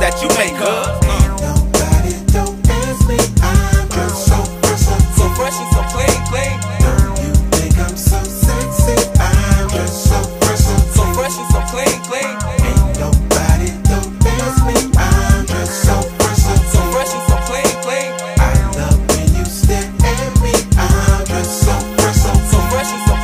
that you make, up.